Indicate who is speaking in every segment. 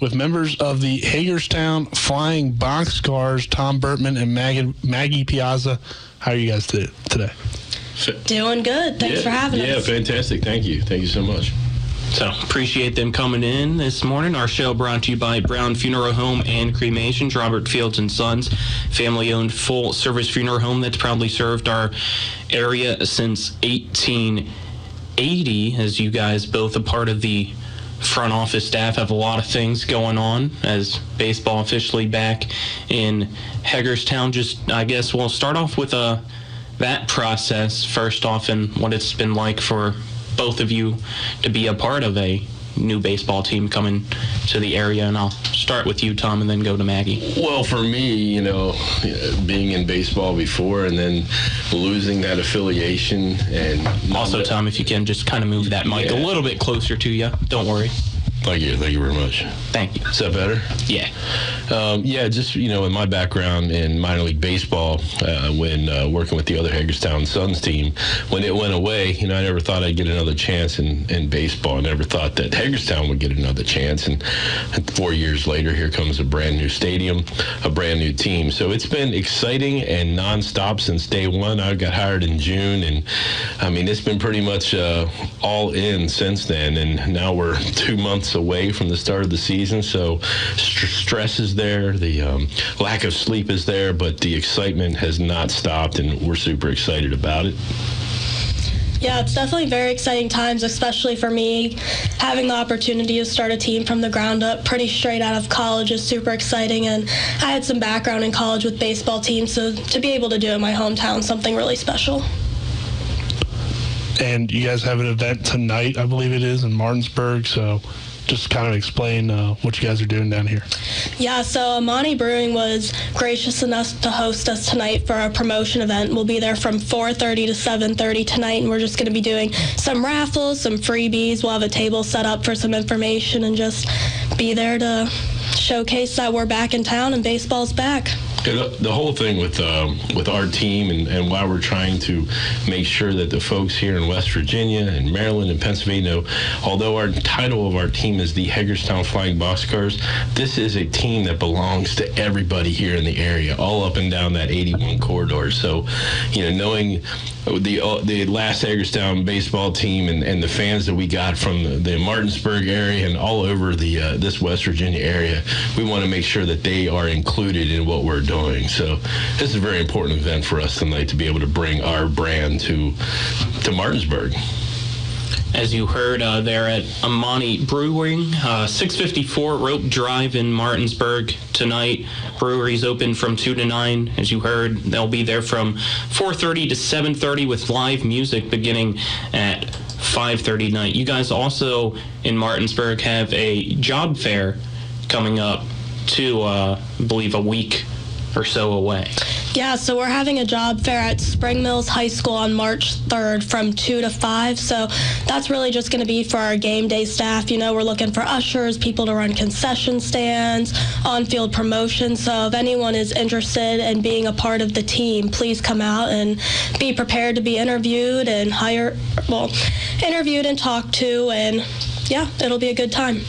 Speaker 1: with members of the Hagerstown Flying Boxcars, Tom Burtman and Maggie, Maggie Piazza. How are you guys today?
Speaker 2: Doing good. Thanks
Speaker 3: yeah,
Speaker 2: for having
Speaker 3: yeah,
Speaker 2: us.
Speaker 3: Yeah, fantastic. Thank you. Thank you so much.
Speaker 4: So appreciate them coming in this morning. Our show brought to you by Brown Funeral Home and Cremations, Robert Fields and Sons, family-owned full-service funeral home that's proudly served our area since 1880. As you guys both a part of the front office staff have a lot of things going on as baseball officially back in Hagerstown. Just I guess we'll start off with uh, that process first off and what it's been like for both of you to be a part of a new baseball team coming to the area and I'll start with you Tom and then go to Maggie.
Speaker 3: Well, for me, you know, being in baseball before and then losing that affiliation and
Speaker 4: also Tom if you can just kind of move that mic yeah. a little bit closer to you. Don't worry.
Speaker 3: Thank you. Thank you very much.
Speaker 4: Thank you.
Speaker 3: Is that better?
Speaker 4: Yeah.
Speaker 3: Um, yeah, just, you know, in my background in minor league baseball, uh, when uh, working with the other Hagerstown Suns team, when it went away, you know, I never thought I'd get another chance in, in baseball. I never thought that Hagerstown would get another chance. And, and four years later, here comes a brand new stadium, a brand new team. So it's been exciting and nonstop since day one. I got hired in June. And, I mean, it's been pretty much uh, all in since then. And now we're two months away from the start of the season, so st- stress is there, the um, lack of sleep is there, but the excitement has not stopped, and we're super excited about it.
Speaker 2: Yeah, it's definitely very exciting times, especially for me. Having the opportunity to start a team from the ground up, pretty straight out of college, is super exciting. And I had some background in college with baseball teams, so to be able to do it in my hometown, something really special
Speaker 1: and you guys have an event tonight, I believe it is, in Martinsburg. So just kind of explain uh, what you guys are doing down here.
Speaker 2: Yeah, so Amani Brewing was gracious enough to host us tonight for our promotion event. We'll be there from 4:30 to 7:30 tonight, and we're just going to be doing some raffles, some freebies. We'll have a table set up for some information, and just be there to showcase that we're back in town and baseball's back.
Speaker 3: The whole thing with um, with our team and, and why we're trying to make sure that the folks here in West Virginia and Maryland and Pennsylvania, although our title of our team is the Hagerstown Flying Boxcars, this is a team that belongs to everybody here in the area, all up and down that 81 corridor. So, you know, knowing the uh, the last Hagerstown baseball team and, and the fans that we got from the, the Martinsburg area and all over the uh, this West Virginia area, we want to make sure that they are included in what we're doing doing. So this is a very important event for us tonight to be able to bring our brand to to Martinsburg.
Speaker 4: As you heard, uh, they're at Amani Brewing, uh, 654 Rope Drive in Martinsburg tonight. Brewery's open from 2 to 9. As you heard, they'll be there from 4.30 to 7.30 with live music beginning at 5.30 night. You guys also in Martinsburg have a job fair coming up to, uh, I believe, a week or so away.
Speaker 2: Yeah, so we're having a job fair at Spring Mills High School on March 3rd from 2 to 5. So that's really just going to be for our game day staff. You know, we're looking for ushers, people to run concession stands, on field promotion. So if anyone is interested in being a part of the team, please come out and be prepared to be interviewed and hire, well, interviewed and talked to. And yeah, it'll be a good time.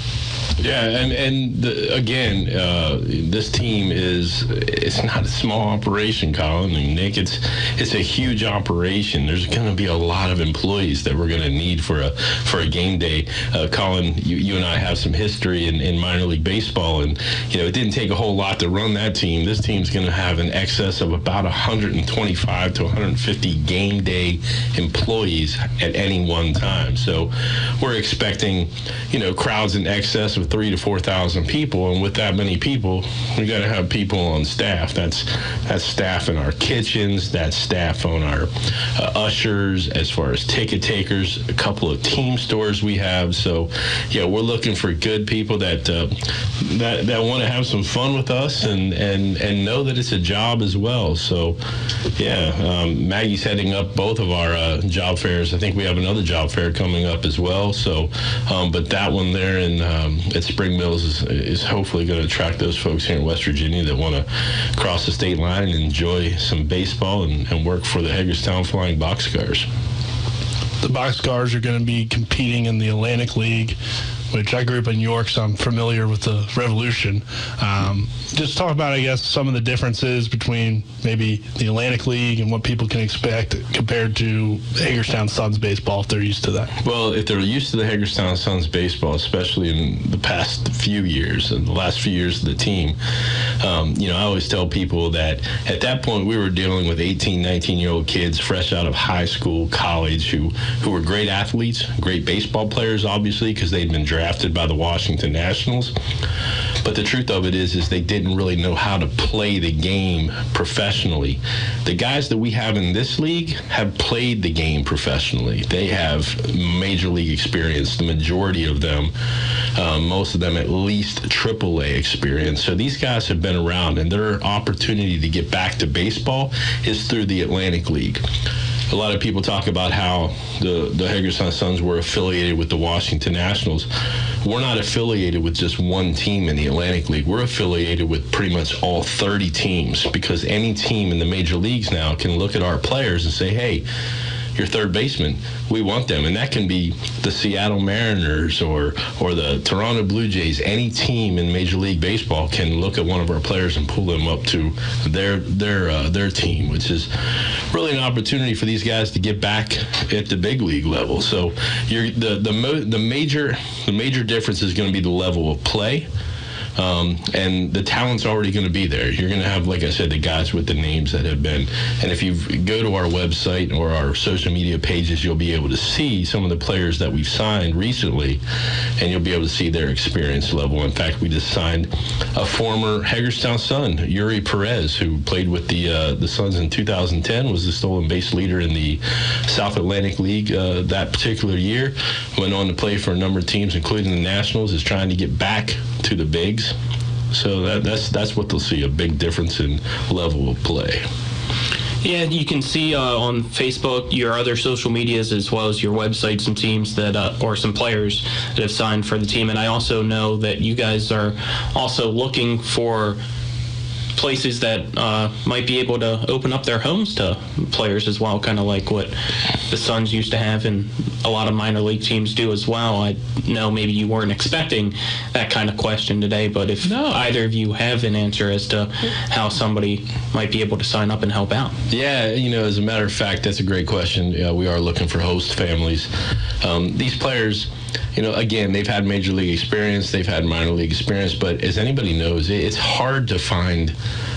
Speaker 3: Yeah, and and the, again, uh, this team is it's not a small operation, Colin and Nick. It's it's a huge operation. There's going to be a lot of employees that we're going to need for a for a game day. Uh, Colin, you, you and I have some history in, in minor league baseball, and you know it didn't take a whole lot to run that team. This team's going to have an excess of about 125 to 150 game day employees at any one time. So we're expecting, you know, crowds in excess of three to four thousand people, and with that many people, we got to have people on staff. That's that's staff in our kitchens. That's staff on our uh, ushers, as far as ticket takers. A couple of team stores we have. So, yeah, we're looking for good people that uh, that that want to have some fun with us and and and know that it's a job as well. So, yeah, um, Maggie's heading up both of our uh, job fairs. I think we have another job fair coming up as well. So, um, but that one there in um, at Spring Mills is, is hopefully going to attract those folks here in West Virginia that want to cross the state line and enjoy some baseball and, and work for the Hagerstown Flying Boxcars.
Speaker 1: The Boxcars are going to be competing in the Atlantic League which I grew up in York, so I'm familiar with the Revolution. Um, just talk about, I guess, some of the differences between maybe the Atlantic League and what people can expect compared to Hagerstown Suns baseball if they're used to that.
Speaker 3: Well, if they're used to the Hagerstown Suns baseball, especially in the past few years and the last few years of the team, um, you know, I always tell people that at that point we were dealing with 18, 19 year old kids fresh out of high school, college, who who were great athletes, great baseball players, obviously, because they'd been drafted by the Washington Nationals. But the truth of it is, is they didn't really know how to play the game professionally. The guys that we have in this league have played the game professionally. They have major league experience. The majority of them, um, most of them, at least AAA experience. So these guys have been around, and their opportunity to get back to baseball is through the Atlantic League a lot of people talk about how the the Hagerstown Suns were affiliated with the Washington Nationals. We're not affiliated with just one team in the Atlantic League. We're affiliated with pretty much all 30 teams because any team in the major leagues now can look at our players and say, "Hey, your third baseman. We want them, and that can be the Seattle Mariners or or the Toronto Blue Jays. Any team in Major League Baseball can look at one of our players and pull them up to their their uh, their team, which is really an opportunity for these guys to get back at the big league level. So the the mo- the major the major difference is going to be the level of play. Um, and the talent's already going to be there. You're going to have, like I said, the guys with the names that have been. And if you go to our website or our social media pages, you'll be able to see some of the players that we've signed recently, and you'll be able to see their experience level. In fact, we just signed a former Hagerstown Sun, Eury Perez, who played with the uh, the Suns in 2010, was the stolen base leader in the South Atlantic League uh, that particular year. Went on to play for a number of teams, including the Nationals. Is trying to get back to the bigs. So that, that's that's what they'll see a big difference in level of play.
Speaker 4: Yeah, you can see uh, on Facebook your other social medias as well as your website some teams that uh, or some players that have signed for the team, and I also know that you guys are also looking for places that uh, might be able to open up their homes to players as well, kind of like what the Suns used to have and a lot of minor league teams do as well. I know maybe you weren't expecting that kind of question today, but if no. either of you have an answer as to how somebody might be able to sign up and help out.
Speaker 3: Yeah, you know, as a matter of fact, that's a great question. Yeah, we are looking for host families. Um, these players you know, again, they've had major league experience, they've had minor league experience, but as anybody knows, it's hard to find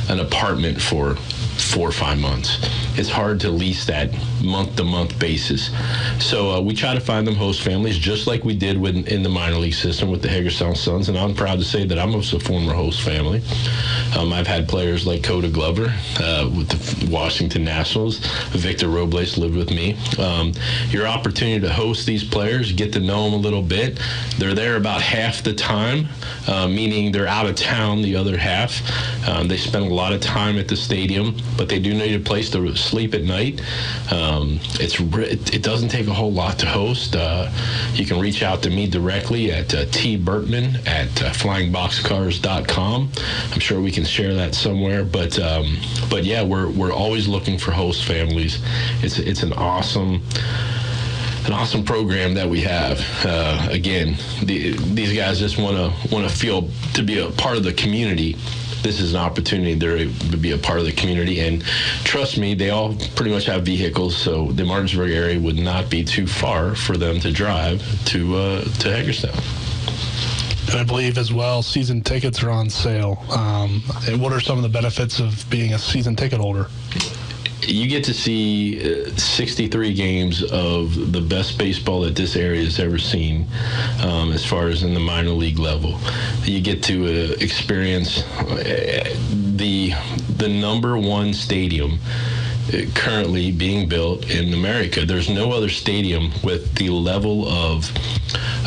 Speaker 3: an apartment for four or five months. It's hard to lease that month to month basis. So uh, we try to find them host families just like we did with, in the minor league system with the Hagerstown Suns. And I'm proud to say that I'm a former host family. Um, I've had players like Koda Glover uh, with the Washington Nationals. Victor Robles lived with me. Um, your opportunity to host these players, get to know them a little bit. They're there about half the time, uh, meaning they're out of town the other half. Um, they spend a lot of time at the stadium but they do need a place to sleep at night. Um, it's it doesn't take a whole lot to host. Uh, you can reach out to me directly at uh, tburtman at uh, flyingboxcars.com. I'm sure we can share that somewhere. But um, but yeah, we're we're always looking for host families. It's it's an awesome an awesome program that we have. Uh, again, the, these guys just want to want to feel to be a part of the community this is an opportunity to be a part of the community. And trust me, they all pretty much have vehicles, so the Martinsburg area would not be too far for them to drive to uh, to Hagerstown.
Speaker 1: And I believe as well, season tickets are on sale. Um, and what are some of the benefits of being a season ticket holder?
Speaker 3: You get to see uh, 63 games of the best baseball that this area has ever seen, um, as far as in the minor league level. You get to uh, experience uh, the the number one stadium currently being built in America. There's no other stadium with the level of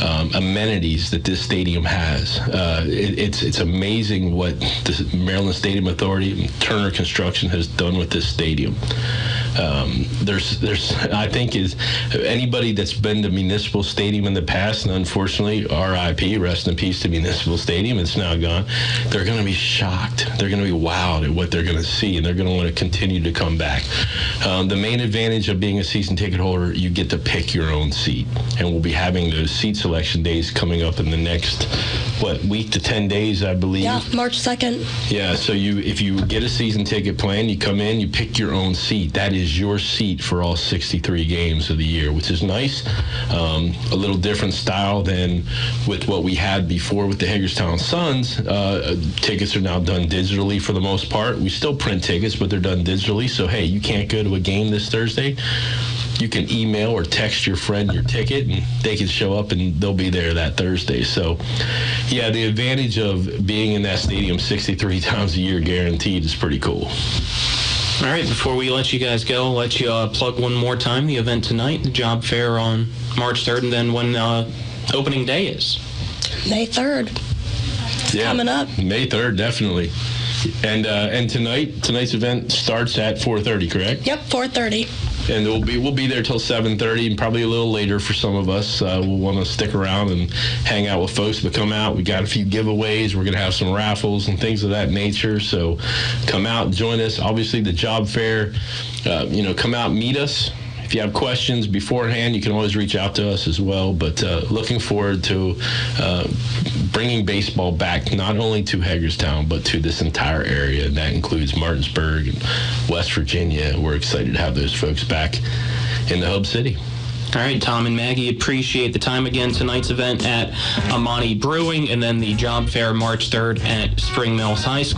Speaker 3: um, amenities that this stadium has. Uh, it, it's it's amazing what the Maryland Stadium Authority, Turner Construction, has done with this stadium. Um, there's, there's, I think is anybody that's been to Municipal Stadium in the past, and unfortunately, RIP, rest in peace to Municipal Stadium, it's now gone. They're going to be shocked. They're going to be wowed at what they're going to see, and they're going to want to continue to come back. Um, the main advantage of being a season ticket holder, you get to pick your own seat, and we'll be having those seat selections selection days coming up in the next what week to 10 days i believe
Speaker 2: Yeah, March 2nd.
Speaker 3: yeah, so you if you get a season ticket plan, you come in, you pick your own seat. That is your seat for all 63 games of the year, which is nice. Um, a little different style than with what we had before with the Hagerstown Suns. Uh, tickets are now done digitally for the most part. We still print tickets, but they're done digitally. So hey, you can't go to a game this Thursday you can email or text your friend your ticket and they can show up and they'll be there that Thursday. So, yeah, the advantage of being in that stadium 63 times a year guaranteed is pretty cool.
Speaker 4: All right, before we let you guys go, I'll let you uh, plug one more time the event tonight, the job fair on March 3rd, and then when uh, opening day is.
Speaker 2: May 3rd.
Speaker 3: Yeah,
Speaker 2: coming up.
Speaker 3: May 3rd, definitely. And uh, and tonight tonight's event starts at 4:30, correct?
Speaker 2: Yep, 4:30.
Speaker 3: and we'll be we'll be there till 7:30 and probably a little later for some of us. Uh, we'll want to stick around and hang out with folks, but come out. We got a few giveaways. We're gonna have some raffles and things of that nature. So come out, join us. Obviously, the job fair. Uh, you know, come out, meet us. If you have questions beforehand, you can always reach out to us as well. But uh, looking forward to uh, bringing baseball back not only to Hagerstown but to this entire area. And that includes Martinsburg and West Virginia. We're excited to have those folks back in the hub city.
Speaker 4: All right, Tom and Maggie, appreciate the time again. Tonight's event at Amani Brewing, and then the job fair March 3rd at Spring Mills High School.